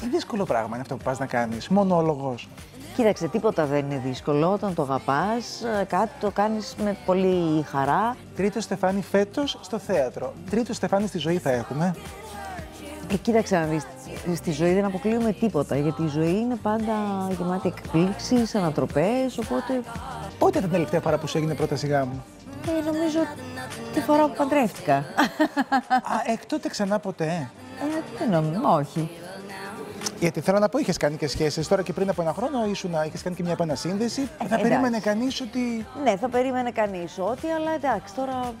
Τι δύσκολο πράγμα είναι αυτό που πας να κάνεις, μονόλογος. Κοίταξε, τίποτα δεν είναι δύσκολο όταν το αγαπάς, ε, κάτι το κάνεις με πολύ χαρά. Τρίτο στεφάνι φέτος στο θέατρο. Τρίτο στεφάνι στη ζωή θα έχουμε. Ε, κοίταξε να δεις, στη ζωή δεν αποκλείουμε τίποτα, γιατί η ζωή είναι πάντα γεμάτη εκπλήξεις, ανατροπές, οπότε Πότε ήταν η τελευταία φορά που σου έγινε πρόταση γάμου. ε, νομίζω τη φορά που παντρεύτηκα. Α, εκ τότε ξανά ποτέ. ε, δεν νομίζω, όχι. Γιατί θέλω να πω, είχες κάνει και σχέσεις. Τώρα και πριν από ένα χρόνο ήσουν, είχες κάνει και μια επανασύνδεση. θα εντάξει. περίμενε κανείς ότι. Ναι, θα περίμενε κανείς ό,τι, αλλά εντάξει, τώρα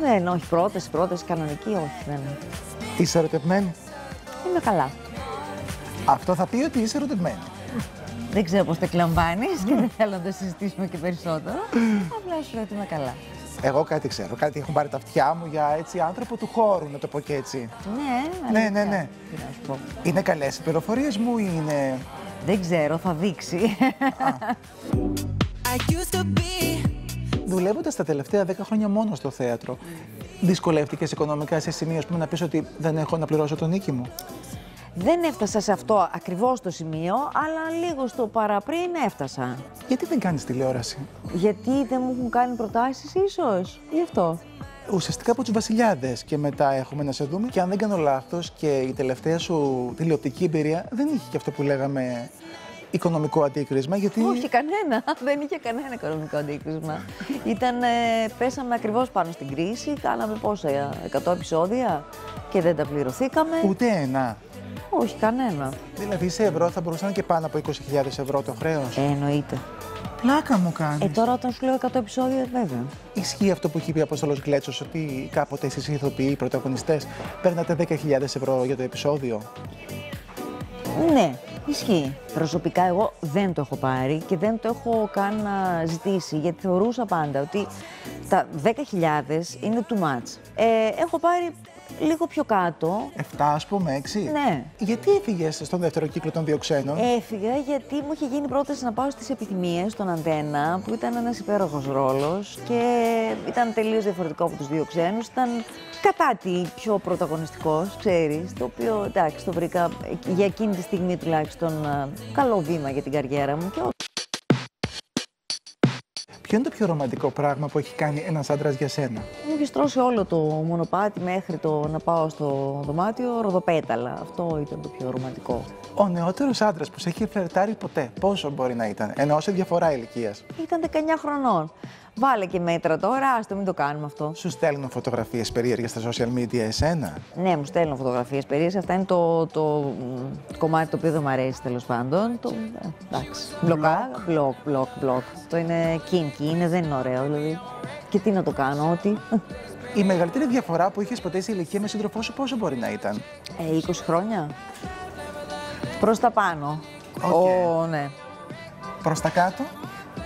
δεν, όχι, πρόταση, πρόταση, κανονική, όχι, δεν. Είσαι ερωτευμένη; Είμαι καλά. Αυτό θα πει ότι είσαι ερωτευμένη. Δεν ξέρω πώς τα εκλαμβάνεις και δεν θέλω να το συζητήσουμε και περισσότερο. Απλά σου λέω ότι είμαι καλά. Εγώ κάτι ξέρω. Κάτι έχουν πάρει τα αυτιά μου για έτσι άνθρωπο του χώρου, να το πω και έτσι. Ναι, Ναι, ναι, αλήθεια. ναι. Τι να σου πω. Είναι καλές οι πληροφορίες μου ή είναι. Δεν ξέρω, θα δείξει. I used to be. Δουλεύοντας τα τελευταία 10 χρόνια μόνο στο θέατρο, δυσκολεύτηκες οικονομικά σε σημείο ας πούμε, να πεις ότι δεν έχω να πληρώσω τον νίκη μου. Δεν έφτασα σε αυτό ακριβώς το σημείο, αλλά λίγο στο παραπριν έφτασα. Γιατί δεν κάνεις τηλεόραση; Γιατί δεν μου έχουν κάνει προτάσεις ίσως, γι' αυτό. Ουσιαστικά από τους Βασιλιάδες και μετά έχουμε να σε δούμε. Και αν δεν κάνω λάθος, και η τελευταία σου τηλεοπτική εμπειρία δεν είχε και αυτό που λέγαμε οικονομικό αντίκρισμα. Γιατί. Όχι, κανένα. Δεν είχε κανένα οικονομικό αντίκρισμα. Ήταν, ε, πέσαμε ακριβώς πάνω στην κρίση, κάναμε πόσα, 100 επεισόδια και δεν τα πληρωθήκαμε. Ούτε ένα. Όχι, κανένα. Δηλαδή σε ευρώ θα μπορούσαν και πάνω από 20.000 ευρώ το χρέος. Ε, εννοείται. Πλάκα μου κάνεις. Ε, τώρα όταν σου λέω 100 επεισόδια, βέβαια. Ισχύει αυτό που είχε πει ο Απόστολο Γκλέτσος, ότι κάποτε εσείς οι ηθοποιοί, οι πρωταγωνιστές, παίρνατε 10.000 ευρώ για το επεισόδιο; Ναι, ισχύει. Προσωπικά εγώ δεν το έχω πάρει και δεν το έχω καν να ζητήσει, γιατί θεωρούσα πάντα ότι τα 10.000 είναι too much. Ε, έχω πάρει λίγο πιο κάτω. 7, ας πούμε, 6. Ναι. Γιατί έφυγες στον δεύτερο κύκλο των δύο ξένων; Έφυγα γιατί μου είχε γίνει πρόταση να πάω στις επιθυμίες στον Αντένα, που ήταν ένας υπέροχος ρόλος και ήταν τελείως διαφορετικό από τους δύο ξένους. Ήταν κατά τι πιο πρωταγωνιστικός, ξέρεις, το οποίο εντάξει το βρήκα για εκείνη τη στιγμή τουλάχιστον α, καλό βήμα για την καριέρα μου και Ποιο είναι το πιο ρομαντικό πράγμα που έχει κάνει ένας άντρας για σένα; μου είχε στρώσει όλο το μονοπάτι μέχρι το να πάω στο δωμάτιο ροδοπέταλα. Αυτό ήταν το πιο ρομαντικό. Ο νεότερος άντρας που σε έχει φλερτάρει ποτέ, πόσο μπορεί να ήταν, ενώ σε διαφορά ηλικίας; Ήταν 19 χρονών. Βάλε και μέτρα τώρα, άστο μην το κάνουμε αυτό. Σου στέλνουν φωτογραφίες περίεργες στα social media εσένα; Ναι, μου στέλνουν φωτογραφίες περίεργες. Αυτά είναι το, το μ, κομμάτι το οποίο δεν μου αρέσει τέλος πάντων. Το, ε, εντάξει. Μπλοκά, μπλοκ, μπλοκ, μπλοκ. Αυτό είναι kinky, είναι, δεν είναι ωραίο δηλαδή. Και τι να το κάνω, ότι. Η μεγαλύτερη διαφορά που είχες ποτέ σε ηλικία με σύντροφό σου πόσο μπορεί να ήταν; Ε, 20 χρόνια. Προς τα πάνω. Οκ. Ω, ναι. Προς τα κάτω,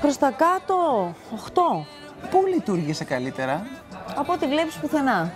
Προς τα κάτω, 8. πού λειτουργήσε καλύτερα; Από ό,τι βλέπεις πουθενά.